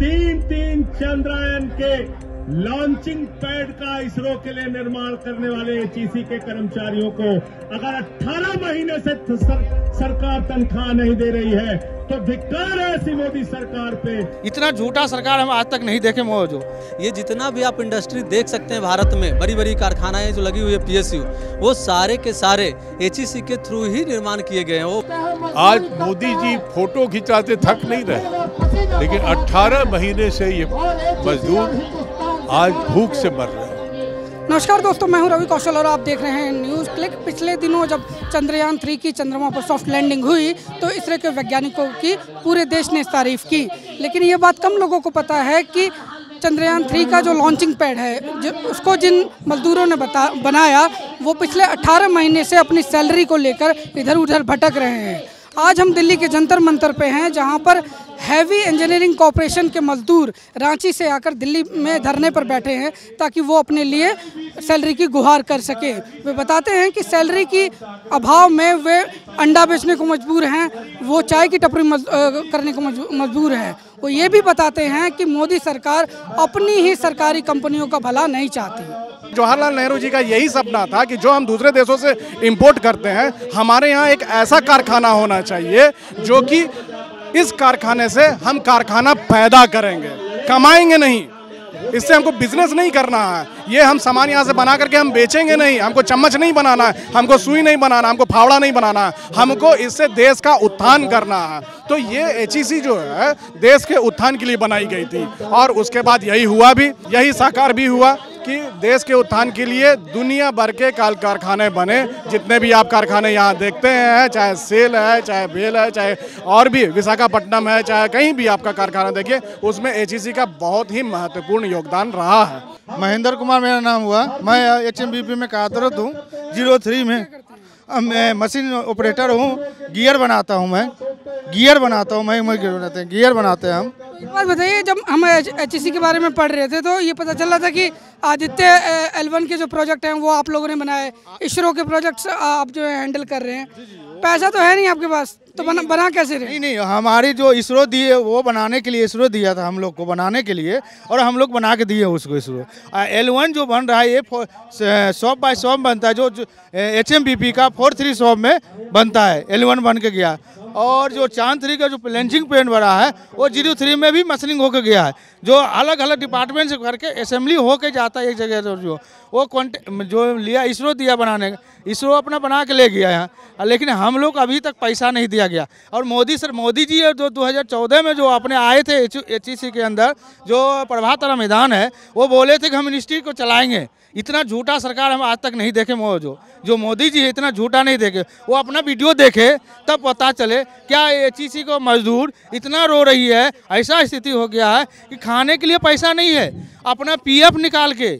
तीन तीन चंद्रायन के लॉन्चिंग पैड का इसरो के लिए निर्माण करने वाले एचईसी के कर्मचारियों को अगर 18 महीने से सर, सरकार तनख्वाह नहीं दे रही है तो धिक्कार है ऐसी मोदी सरकार पे। इतना झूठा सरकार हम आज तक नहीं देखे मौजू ये जितना भी आप इंडस्ट्री देख सकते हैं भारत में बड़ी बड़ी कारखानाएँ जो लगी हुई है पीएसयू वो सारे के सारे एचईसी के थ्रू ही निर्माण किए गए हैं। वो आज मोदी जी फ़ोटो खिंचाते थक नहीं रहे लेकिन 18 महीने से ये मजदूर आज भूख से मर रहे हैं। नमस्कार दोस्तों, मैं हूँ रवि कौशल और आप देख रहे हैं न्यूज़ क्लिक। पिछले दिनों जब चंद्रयान थ्री की चंद्रमा पर सॉफ्ट लैंडिंग हुई तो इसरो के वैज्ञानिकों की पूरे देश ने तारीफ़ की। लेकिन ये बात कम लोगों को पता है कि चंद्रयान थ्री का जो लॉन्चिंग पैड है, जो उसको जिन मजदूरों ने बता, बनाया, वो पिछले 18 महीने से अपनी सैलरी को लेकर इधर उधर भटक रहे हैं। आज हम दिल्ली के जंतर मंतर पे हैं, जहाँ पर हैवी इंजीनियरिंग कॉरपोरेशन के मजदूर रांची से आकर दिल्ली में धरने पर बैठे हैं ताकि वो अपने लिए सैलरी की गुहार कर सके। वे बताते हैं कि सैलरी की अभाव में वे अंडा बेचने को मजबूर हैं, वो चाय की टपरी करने को मजबूर हैं। वो ये भी बताते हैं कि मोदी सरकार अपनी ही सरकारी कंपनियों का भला नहीं चाहती। जवाहरलाल नेहरू जी का यही सपना था कि जो हम दूसरे देशों से इंपोर्ट करते हैं, हमारे यहाँ एक ऐसा कारखाना होना चाहिए जो कि इस कारखाने से हम कारखाना पैदा करेंगे। कमाएँगे नहीं। इससे हमको बिज़नेस नहीं करना है। ये हम सामान यहाँ से बना करके हम बेचेंगे नहीं। हमको चम्मच नहीं बनाना है। हमको सुई नहीं बनाना हमको फावड़ा नहीं बनाना है। हमको इससे देश का उत्थान करना है। तो ये एच जो है, देश के उत्थान के लिए बनाई गई थी। और उसके बाद यही हुआ भी। यही साकार भी हुआ। कि देश के उत्थान के लिए दुनिया भर के काल कारखाने बने, जितने भी आप कारखाने यहाँ देखते हैं, चाहे सेल है, चाहे बेल है, चाहे और भी, विशाखापट्टनम है, चाहे कहीं भी आपका कारखाना देखिए, उसमें एच का बहुत ही महत्वपूर्ण योगदान रहा है। महेंद्र कुमार मेरा नाम हुआ। मैं एचएमबीपी में कार्यरत हूँ ज़ीरो थ्री में। मैं मशीन ऑपरेटर हूँ गियर बनाता हूँ मैं। गियर बनाता हूँ, मैं गियर बनाते हैं गियर बनाते हैं हम। एक बात बताइए जब हम एच के बारे में पढ़ रहे थे तो ये पता चल रहा था कि आदित्य एलवन के जो प्रोजेक्ट हैं वो आप लोगों ने बनाए। इसरो के प्रोजेक्ट्स आप जो है हैंडल कर रहे हैं। पैसा तो है नहीं आपके पास? तो बना बना कैसे रहे? नहीं नहीं हमारी जो इसरो दिए वो बनाने के लिए इसरो दिया था हम लोग को बनाने के लिए और हम लोग बना के दिए उसको इसरो। एल वन जो बन रहा है ये शॉप बाय शॉप बनता है जो एच एम बी पी का फोर थ्री शॉप में बनता है एल वन बन के गया। और जो चाँद थ्री का जो प्लेंचिंग पेंट बना है वो ज़ीरो थ्री में भी मशीनिंग होकर गया है जो अलग अलग डिपार्टमेंट से करके असेंबली होके जाता है एक जगह से जो वो कॉन्टे जो लिया इसरो दिया बनाने का इसरो अपना बना के ले गया है लेकिन हम लोग अभी तक पैसा नहीं दिया गया। और मोदी सर, मोदी जी जो 2014 में जो अपने आए थे एच के अंदर, जो प्रभात मैदान है, वो बोले थे कि हम मिनिस्ट्री को चलाएँगे। इतना झूठा सरकार हम आज तक नहीं देखे जो जो मोदी जी इतना झूठा नहीं देखे। वो अपना वीडियो देखे, तब पता चले, क्या एच को मजदूर इतना रो रही है, ऐसा स्थिति हो गया है कि खाने के लिए पैसा नहीं है। अपना पीएफ निकाल के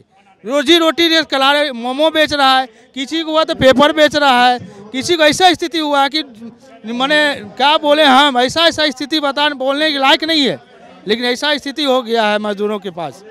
रोजी रोटी कला मोमो बेच रहा है, किसी को हुआ तो पेपर बेच रहा है। किसी को ऐसा स्थिति हुआ कि मैंने, क्या बोले? हम ऐसा ऐसा स्थिति बता, बोलने के लायक नहीं है। लेकिन ऐसा स्थिति हो गया है मजदूरों के पास।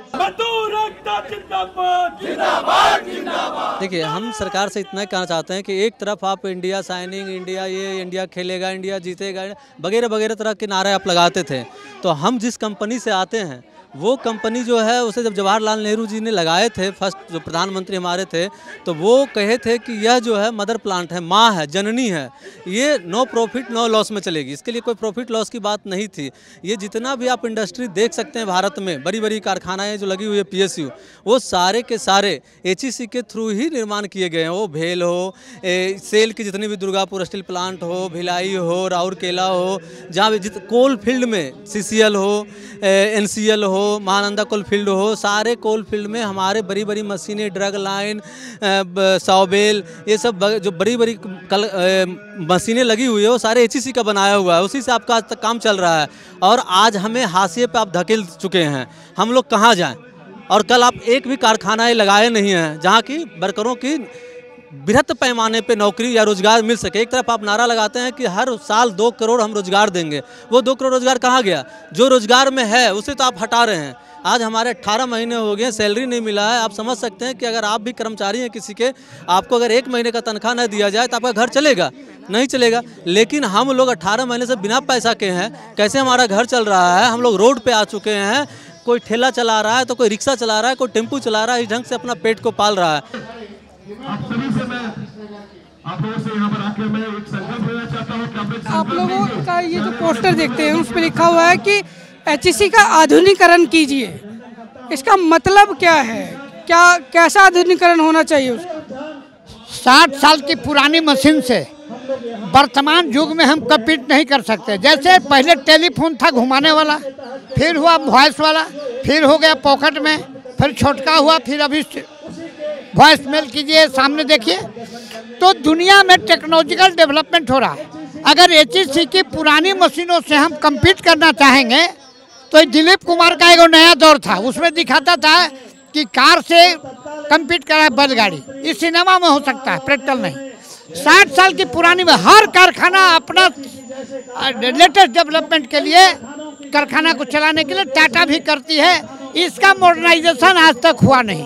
देखिए, हम सरकार से इतना कहना चाहते हैं कि एक तरफ़ आप इंडिया साइनिंग, इंडिया ये, इंडिया खेलेगा, इंडिया जीतेगा वगैरह वगैरह तरह के नारे आप लगाते थे। तो हम जिस कंपनी से आते हैं वो कंपनी जो है उसे जब जवाहरलाल नेहरू जी ने लगाए थे फ़र्स्ट जो प्रधानमंत्री हमारे थे तो वो कहे थे कि यह जो है मदर प्लांट है माँ है जननी है ये नो प्रॉफिट नो लॉस में चलेगी। इसके लिए कोई प्रॉफिट लॉस की बात नहीं थी। ये जितना भी आप इंडस्ट्री देख सकते हैं भारत में बड़ी बड़ी कारखानाएँ जो लगी हुई है पीएसयू वो सारे के सारे एच के थ्रू ही निर्माण किए गए हैं। वो भेल हो ए, सेल की जितनी भी दुर्गापुर स्टील प्लांट हो भिलाई हो राउरकेला हो जहाँ भी जित कोल फ़ील्ड में सीसीएल हो एनसीएल हो महानंदा कोल फ़ील्ड हो, सारे कोल फ़ील्ड में हमारे बड़ी बड़ी मशीनें, ड्रग लाइन साउबेल ये सब जो बड़ी बड़ी कल मशीनें लगी हुई है, वो सारे एचसीसी का बनाया हुआ है, उसी से आपका आज तक काम चल रहा है। और आज हमें हाशिए पे आप धकेल चुके हैं, हम लोग कहाँ जाएँ? और कल आप एक भी कारखाना लगाए नहीं हैं, जहाँ की वर्करों की बृहत पैमाने पे नौकरी या रोज़गार मिल सके। एक तरफ़ आप नारा लगाते हैं कि हर साल दो करोड़ हम रोज़गार देंगे। वो दो करोड़ रोज़गार कहाँ गया? जो रोज़गार में है, उसे तो आप हटा रहे हैं। आज हमारे 18 महीने हो गए, सैलरी नहीं मिला है। आप समझ सकते हैं कि अगर आप भी कर्मचारी हैं किसी के, आपको अगर एक महीने का तनख्वाह न दिया जाए तो आपका घर चलेगा? नहीं चलेगा। लेकिन हम लोग 18 महीने से बिना पैसा के हैं। कैसे हमारा घर चल रहा है? हम लोग रोड पे आ चुके हैं। कोई ठेला चला रहा है तो कोई रिक्शा चला रहा है, कोई टेंपू चला रहा है, इस ढंग से अपना पेट को पाल रहा है। आप सभी से मैं आप लोगों से यहाँ पर आके मैं एक संकल्प लेना चाहता हूँ कि आप आप लोगों का ये जो पोस्टर देखते हैं उस पर लिखा हुआ है कि एच का आधुनिकरण कीजिए। इसका मतलब क्या है? क्या कैसा आधुनिकरण होना चाहिए उसका साठ साल की पुरानी मशीन से वर्तमान युग में हम कम्पीट नहीं कर सकते। जैसे पहले टेलीफोन था घुमाने वाला फिर हुआ वॉइस वाला फिर हो गया पॉकेट में फिर छोटका हुआ फिर अभी वॉइस मेल कीजिए, सामने देखिए। तो दुनिया में टेक्नोलॉजिकल डेवलपमेंट हो रहा है। अगर एच की पुरानी मशीनों से हम कम्पीट करना चाहेंगे तो दिलीप कुमार का एक नया दौर था। उसमें दिखाता था कि कार से कम्पीट करा बैलगाड़ी। इस सिनेमा में हो सकता है प्रैक्टिकल नहीं। साठ साल की पुरानी में हर कारखाना अपना लेटेस्ट डेवलपमेंट के लिए कारखाना को चलाने के लिए टाटा भी करती है। इसका मॉडर्नाइजेशन आज तक हुआ नहीं।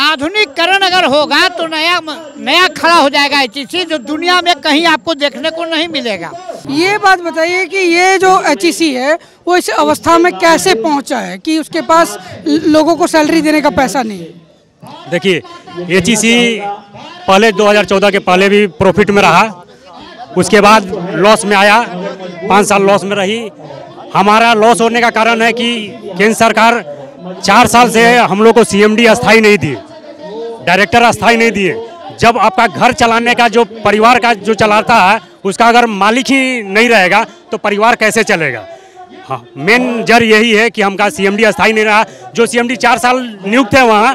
आधुनिकरण अगर होगा तो नया नया खड़ा हो जाएगा एच ई जो दुनिया में कहीं आपको देखने को नहीं मिलेगा। ये बात बताइए कि ये जो एच है वो इस अवस्था में कैसे पहुँचा है कि उसके पास लोगों को सैलरी देने का पैसा नहीं है? देखिए एच पहले 2014 के पहले भी प्रॉफिट में रहा। उसके बाद लॉस में आया पाँच साल लॉस में रही। हमारा लॉस होने का कारण है कि केंद्र सरकार चार साल से हम लोग को सीएमडी अस्थाई नहीं दिए। डायरेक्टर अस्थाई नहीं दिए। जब आपका घर चलाने का जो परिवार का जो चलाता है, उसका अगर मालिक ही नहीं रहेगा तो परिवार कैसे चलेगा? हाँ मेन जर यही है कि हमका सीएमडी अस्थाई नहीं रहा। जो सीएमडी चार साल नियुक्त है वहाँ,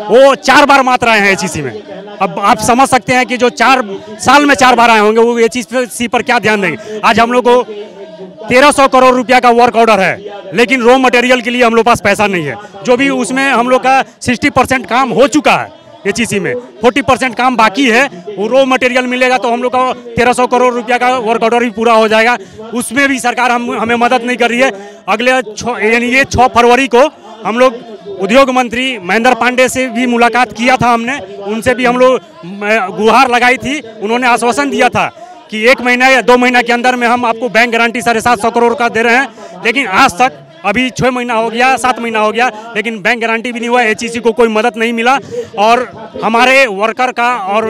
वो चार बार मात्र आए हैं एच में। अब आप समझ सकते हैं कि जो चार साल में चार बार आए होंगे, वो एच सी पर क्या ध्यान देंगे? आज हम लोग को तेरह सौ करोड़ रुपया का वर्क ऑर्डर है। लेकिन रॉ मटेरियल के लिए हम लोग पास पैसा नहीं है। जो भी उसमें हम लोग का सिक्सटी परसेंट काम हो चुका है एच में। फोर्टी परसेंट काम बाकी है। वो रॉ मटेरियल मिलेगा तो हम लोग का तेरह सौ करोड़ रुपया का वर्क ऑर्डर भी पूरा हो जाएगा। उसमें भी सरकार हम, हमें मदद नहीं कर रही है। अगले यानी ये छः फरवरी को हम लोग उद्योग मंत्री महेंद्र पांडे से भी मुलाकात किया था हमने। उनसे भी हम लोग गुहार लगाई थी। उन्होंने आश्वासन दिया था। कि एक महीना या दो महीना के अंदर में हम आपको बैंक गारंटी साढ़े सात सौ करोड़ का दे रहे हैं। लेकिन आज तक अभी छः महीना हो गया सात महीना हो गया लेकिन बैंक गारंटी भी नहीं हुआ एच को कोई मदद नहीं मिला। और हमारे वर्कर का और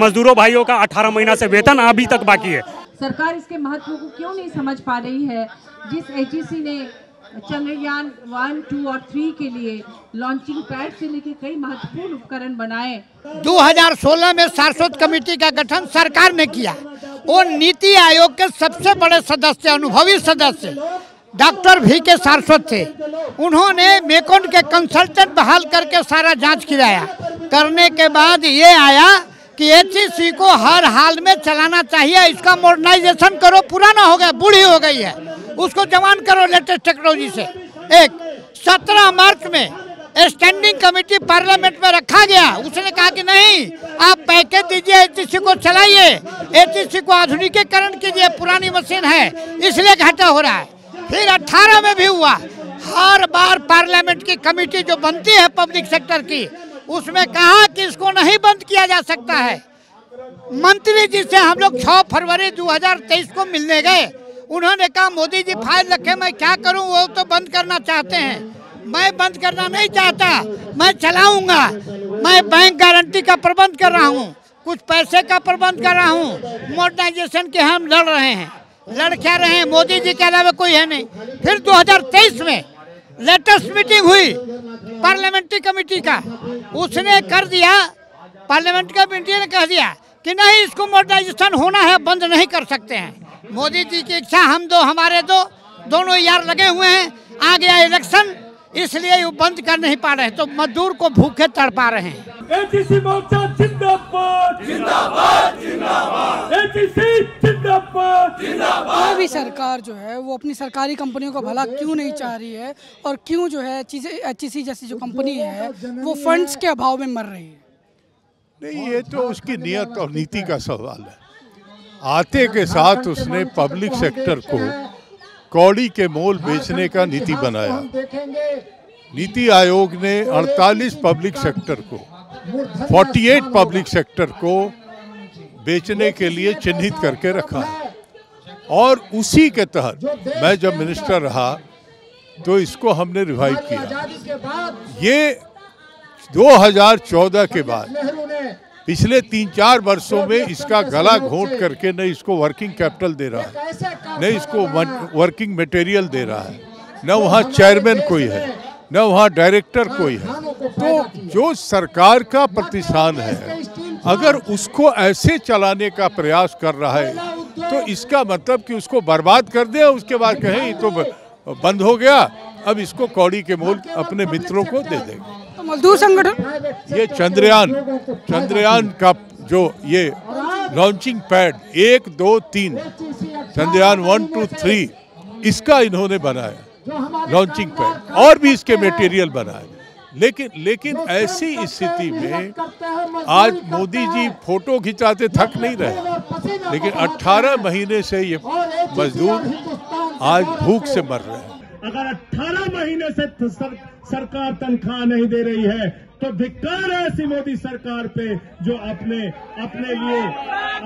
मजदूरों भाइयों का अठारह महीना से वेतन अभी तक बाकी है। सरकार इसके महत्व को क्यों नहीं समझ पा रही है? जिस एच ने चंद्रयान वन टू और थ्री के लिए लॉन्चिंग पैड से लेकर कई महत्वपूर्ण उपकरण बनाए। 2016 में सारस्वत कमेटी का गठन सरकार ने किया। वो नीति आयोग के सबसे बड़े सदस्य, अनुभवी सदस्य, डॉक्टर भी के सारस्वत थे। उन्होंने मेकोन के कंसल्टेंट बहाल करके सारा जाँच किया करने के बाद ये आया कि एच को हर हाल में चलाना चाहिए, इसका मॉडर्नाइजेशन करो, पुराना हो गया, बूढ़ी हो गई है। उसको जवान करो लेटेस्ट टेक्नोलॉजी से। एक, सत्रह मार्च में स्टैंडिंग कमेटी पार्लियामेंट में रखा गया। उसने कहा कि नहीं, आप पैकेज दीजिए एच को चलाइए। एच को आधुनिकीकरण कीजिए पुरानी मशीन है, इसलिए घाटा हो रहा है। फिर 18 में भी हुआ। हर बार पार्लियामेंट की कमेटी जो बनती है पब्लिक सेक्टर की, उसमें कहा कि इसको नहीं बंद किया जा सकता है। मंत्री जी से हम लोग 6 फरवरी 2023 को मिलने गए। उन्होंने कहा, मोदी जी, फ़ाइल रखे, मैं क्या करूँ? वो तो बंद करना चाहते हैं। मैं बंद करना नहीं चाहता। मैं चलाऊँगा। मैं बैंक गारंटी का प्रबंध कर रहा हूँ। कुछ पैसे का प्रबंध कर रहा हूँ। मॉडर्नाइजेशन के हम लड़ रहे हैं। लड़ क्या रहे हैं। मोदी जी के अलावा कोई है नहीं। फिर 2023 में लेटेस्ट मीटिंग हुई पार्लियामेंट्री कमेटी का। उसने कर दिया। पार्लियामेंट कमेटी ने कह दिया कि नहीं, इसको मॉडर्नाइजेशन होना है, बंद नहीं कर सकते हैं। मोदी जी की इच्छा हम दो, हमारे दो, दोनों यार लगे हुए हैं। आ गया इलेक्शन इसलिए वो बंद कर नहीं पा रहे तो मजदूर को भूखे तड़पा रहे हैं। एचसी मोर्चा जिंदाबाद। जिंदाबाद जिंदाबाद। एचसी जिंदाबाद। जिंदाबाद। भी सरकार जो है वो अपनी सरकारी कंपनियों का भला क्यों नहीं चाह रही है? और क्यों जो है चीज़ें एच जैसी जो कंपनी है वो फंड्स के अभाव में मर रही है? नहीं ये तो उसकी नियत और नीति का सवाल है। आते के साथ उसने पब्लिक सेक्टर को कौड़ी के मोल बेचने का नीति बनाया। नीति आयोग ने 48 पब्लिक सेक्टर को 48 पब्लिक सेक्टर को बेचने के लिए चिन्हित करके रखा। है और उसी के तहत मैं जब मिनिस्टर रहा तो इसको हमने रिवाइव किया। ये 2014 के बाद पिछले तीन चार वर्षों में इसका गला घोट करके न इसको वर्किंग कैपिटल दे रहा है न इसको वर्किंग मटेरियल दे रहा है न वहाँ चेयरमैन कोई है न वहाँ डायरेक्टर कोई है। तो जो सरकार का प्रतिष्ठान है अगर उसको ऐसे चलाने का प्रयास कर रहा है तो इसका मतलब कि उसको बर्बाद कर दे उसके बाद कहें तो बंद हो गया अब इसको कौड़ी के मोल अपने मित्रों को दे देंगे। तो मजदूर संगठन? ये चंद्रयान चंद्रयान का जो ये लॉन्चिंग पैड एक दो तीन चंद्रयान वन टू थ्री इसका इन्होंने बनाया लॉन्चिंग पैड और भी इसके मटेरियल बनाए। लेकिन लेकिन ऐसी स्थिति में आज मोदी जी फ़ोटो खिंचाते थक नहीं रहे। लेकिन 18 महीने से ये मजदूर आज भूख से मर रहे हैं। अगर 18 महीने से सर, सरकार तनख्वाह नहीं दे रही है तो धिक्कार है ऐसी मोदी सरकार पे जो अपने अपने लिए,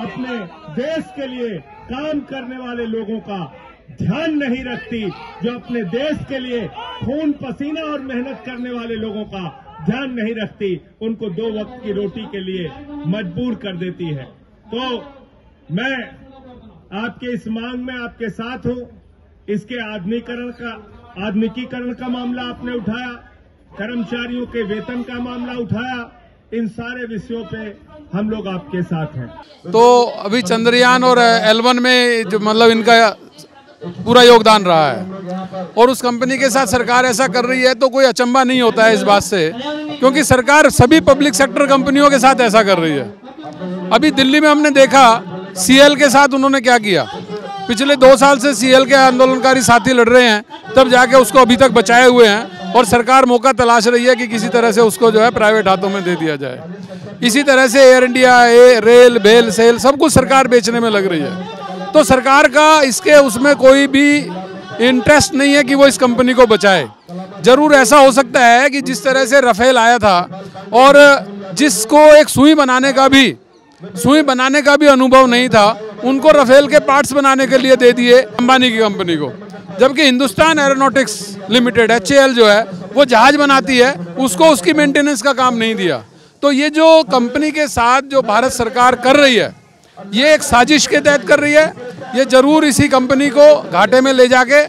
अपने देश के लिए काम करने वाले लोगों का ध्यान नहीं रखती, जो अपने देश के लिए खून पसीना और मेहनत करने वाले लोगों का ध्यान नहीं रखती, उनको दो वक्त की रोटी के लिए मजबूर कर देती है। तो मैं आपके इस मांग में आपके साथ हूँ, इसके आधुनिकरण का आधुनिकीकरण का मामला आपने उठाया, कर्मचारियों के वेतन का मामला उठाया, इन सारे विषयों पे हम लोग आपके साथ हैं। तो अभी चंद्रयान और एलवन में जो मतलब इनका पूरा योगदान रहा है। और उस कंपनी के साथ सरकार ऐसा कर रही है तो कोई अचंबा नहीं होता है इस बात से, क्योंकि सरकार सभी पब्लिक सेक्टर कंपनियों के साथ ऐसा कर रही है। अभी दिल्ली में हमने देखा सीएल के साथ उन्होंने क्या किया? पिछले दो साल से सीएल के आंदोलनकारी साथी लड़ रहे हैं तब जाके उसको अभी तक बचाए हुए हैं और सरकार मौका तलाश रही है कि किसी तरह से उसको जो है प्राइवेट हाथों में दे दिया जाए। इसी तरह से एयर इंडिया ए, रेल बेल सेल सब कुछ सरकार बेचने में लग रही है। तो सरकार का इसके उसमें कोई भी इंटरेस्ट नहीं है कि वो इस कंपनी को बचाए। ज़रूर ऐसा हो सकता है कि जिस तरह से रफेल आया था और जिसको एक सुई बनाने का भी सुई बनाने का भी अनुभव नहीं था उनको रफेल के पार्ट्स बनाने के लिए दे दिए अंबानी की कंपनी को। जबकि हिंदुस्तान एरोनॉटिक्स लिमिटेड, एचएएल जो है, वो जहाज़ बनाती है, उसको उसकी मेंटेनेंस का काम नहीं दिया। तो ये जो कंपनी के साथ जो भारत सरकार कर रही है, ये एक साजिश के तहत कर रही है। ये ज़रूर इसी कंपनी को घाटे में ले जाके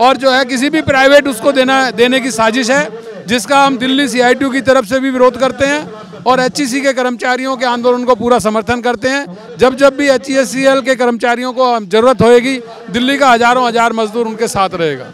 और जो है, किसी भी प्राइवेट उसको देना, देने की साजिश है। जिसका हम दिल्ली सीआईटीयू की तरफ़ से भी विरोध करते हैं और एच के कर्मचारियों के आंदोलन को पूरा समर्थन करते हैं। जब जब भी एच के कर्मचारियों को ज़रूरत होएगी, दिल्ली का हज़ारों हज़ार मजदूर उनके साथ रहेगा।